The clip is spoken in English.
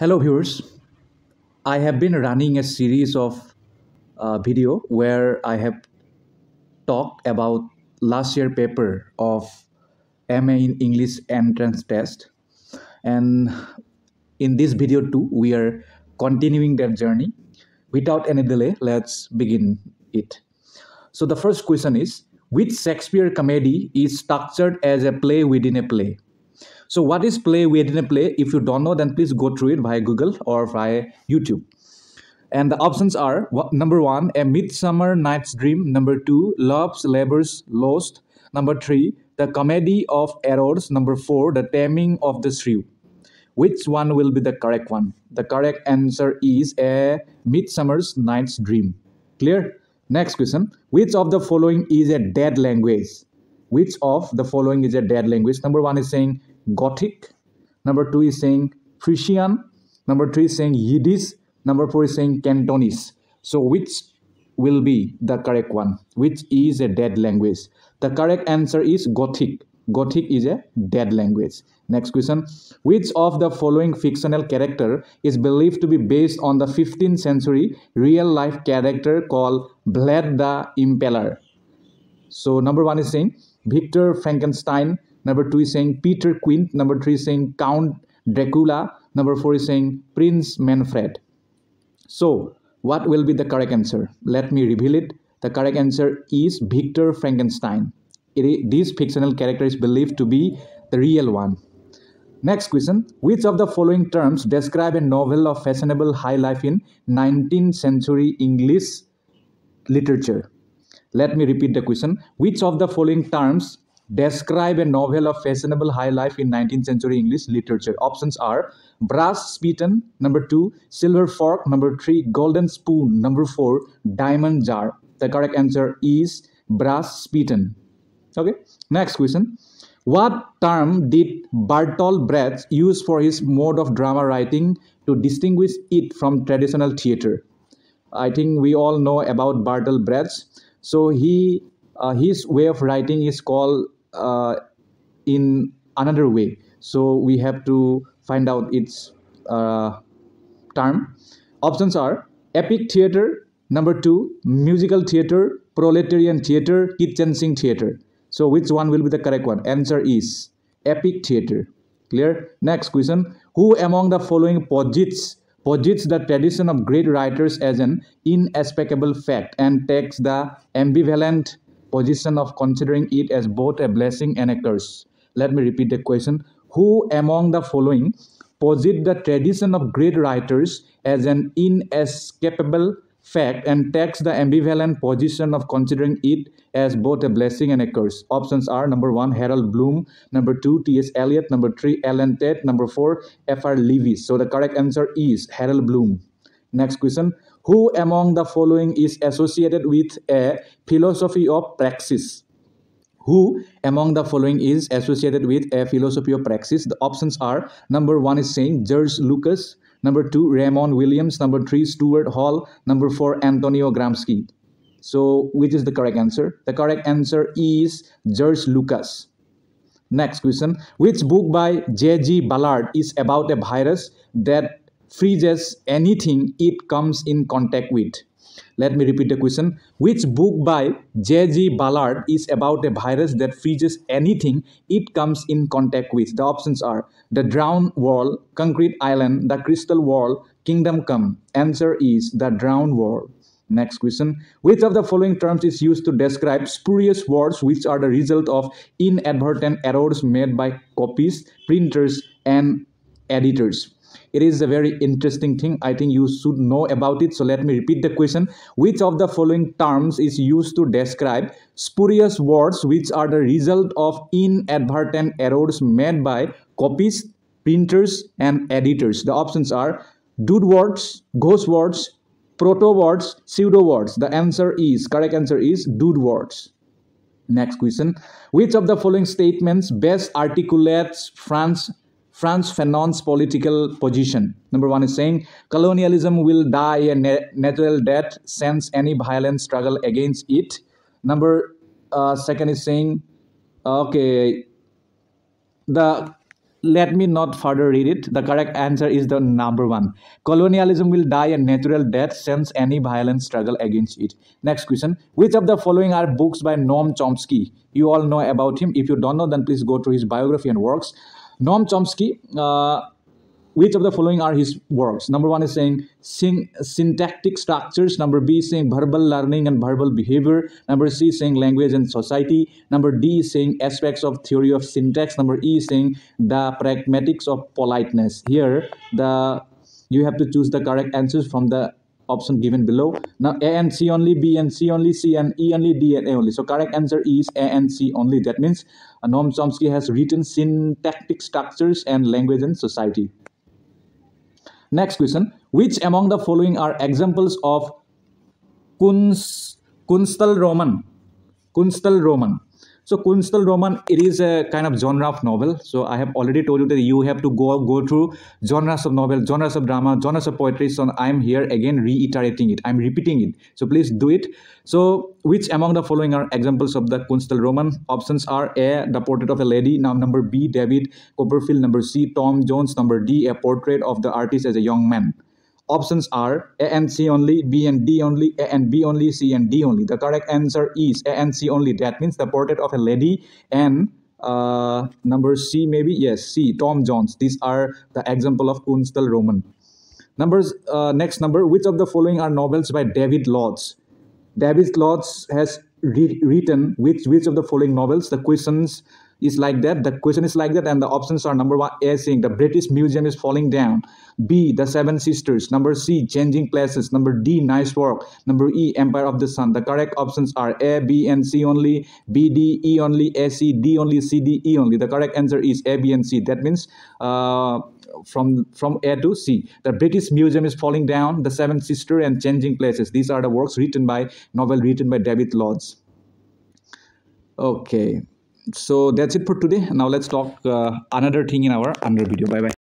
Hello viewers, I have been running a series of uh, video where I have talked about last year paper of MA in English entrance test. And in this video too we are continuing that journey. Without any delay let's begin it. So the first question is which Shakespeare comedy is structured as a play within a play so what is play within a play? If you don't know, then please go through it via Google or via YouTube. And the options are number one, A Midsummer Night's Dream. Number two, Love's Labour's Lost. Number three, The Comedy of Errors. Number four, The Taming of the Shrew. Which one will be the correct one? The correct answer is A Midsummer's Night's Dream. Clear? Next question. Which of the following is a dead language? Which of the following is a dead language? Number one is saying Gothic. Number two is saying Frisian. Number three is saying Yiddish. Number four is saying Cantonese. So which will be the correct one? Which is a dead language? The correct answer is Gothic. Gothic is a dead language. Next question. Which of the following fictional character is believed to be based on the 15th century real life character called Vlad the Impaler? So number one is saying Victor Frankenstein. Number two is saying Peter Quint. Number three is saying Count Dracula. Number four is saying Prince Manfred. So, what will be the correct answer? Let me reveal it. The correct answer is Victor Frankenstein. This fictional character is believed to be the real one. Next question Which of the following terms describe a novel of fashionable high life in 19th century English literature? Let me repeat the question. Which of the following terms describe a novel of fashionable high life in 19th century English literature. Options are brass spittoon, number two, silver fork, number three, golden spoon, number four, diamond jar. The correct answer is brass spittoon. Okay, next question. What term did Bertolt Brecht use for his mode of drama writing to distinguish it from traditional theater? I think we all know about Bertolt Brecht. So he uh, his way of writing is called uh, in another way. So we have to find out its uh, term. Options are epic theater number two musical theater proletarian theater kitchen sink theater. So which one will be the correct one? Answer is epic theater. Clear? Next question. Who among the following posits posits the tradition of great writers as an inescapable fact and takes the ambivalent position of considering it as both a blessing and a curse. Let me repeat the question. Who among the following posit the tradition of great writers as an inescapable fact and takes the ambivalent position of considering it as both a blessing and a curse. Options are number one, Harold Bloom, number two, T.S. Eliot, number three, Allen Tate, number four, F.R. Leavis. So the correct answer is Harold Bloom. Next question who among the following is associated with a philosophy of praxis? Who among the following is associated with a philosophy of praxis? The options are number one is saying George Lukács, number two, Raymond Williams, number three, Stuart Hall, number four, Antonio Gramsci. So, which is the correct answer? The correct answer is George Lukács. Next question Which book by J.G. Ballard is about a virus that freezes anything it comes in contact with. Let me repeat the question. Which book by J.G. Ballard is about a virus that freezes anything it comes in contact with? The options are The Drowned World, Concrete Island, The Crystal World, Kingdom Come. Answer is The Drowned World. Next question. Which of the following terms is used to describe spurious words which are the result of inadvertent errors made by copies, printers, and editors? It is a very interesting thing. I think you should know about it. So let me repeat the question. Which of the following terms is used to describe spurious words which are the result of inadvertent errors made by copies printers and editors? The options are dude words ghost words proto words pseudo words. The answer is correct answer is dude words. Next question. Which of the following statements best articulates france Frantz Fanon's political position. Number one is saying colonialism will die a natural death since any violent struggle against it. Number uh, second is saying, okay, the let me not further read it. The correct answer is the number one. Colonialism will die a natural death since any violent struggle against it. Next question. Which of the following are books by Noam Chomsky? You all know about him. If you don't know, then please go to his biography and works. Noam Chomsky, uh, which of the following are his works? Number one is saying syntactic structures. Number b is saying verbal learning and verbal behavior. Number c is saying language and society. Number d is saying aspects of theory of syntax. Number e is saying the pragmatics of politeness. Here the you have to choose the correct answers from the option given below now a and c only b and c only c and e only d and a only so correct answer is a and c only that means uh, noam chomsky has written syntactic structures and language and society Next question. Which among the following are examples of Kunst, Künstlerroman? Künstlerroman. So Künstlerroman, it is a kind of genre of novel. So I have already told you that you have to go go through genres of novel, genres of drama, genres of poetry. So I'm here again reiterating it. I'm repeating it. So please do it. So which among the following are examples of the Künstlerroman? Options are A, The Portrait of a Lady. Now number B, David Copperfield. Number C, Tom Jones. Number D, A Portrait of the Artist as a Young Man options are A and C only, B and D only, A and B only, C and D only. The correct answer is A and C only. That means the portrait of a lady and uh, number C maybe, yes, C, Tom Jones. These are the example of Künstlerroman. Numbers, uh, next number, which of the following are novels by David Lodge? David Lodge has re written which, which of the following novels? The questions is like that the question is like that and the options are number one a saying the british museum is falling down. B the seven sisters. Number c changing places. Number d nice work. Number e empire of the sun. The correct options are a b and c only b d e only a c d only c d e only. The correct answer is a b and c. That means uh, from from A to C. The British Museum is falling down, The Seven Sisters and Changing Places. These are the works written by novel written by David Lodge. Okay so that's it for today. Now let's talk uh, another thing in our another video. Bye bye